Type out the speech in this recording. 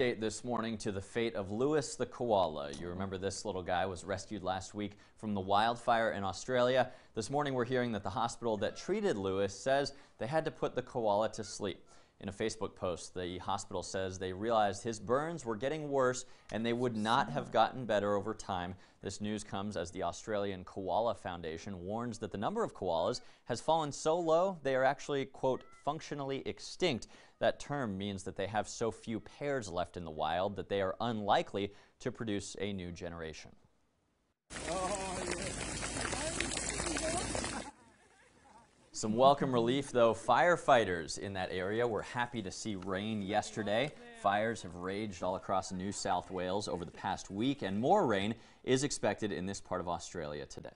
Update this morning to the fate of Lewis the koala. You remember this little guy was rescued last week from the wildfire in Australia. This morning we're hearing that the hospital that treated Lewis says they had to put the koala to sleep. In a Facebook post, the hospital says they realized his burns were getting worse and they would not have gotten better over time. This news comes as the Australian Koala Foundation warns that the number of koalas has fallen so low they are actually, quote, functionally extinct. That term means that they have so few pairs left in the wild that they are unlikely to produce a new generation. Oh, Some welcome relief, though. Firefighters in that area were happy to see rain yesterday. Fires have raged all across New South Wales over the past week, and more rain is expected in this part of Australia today.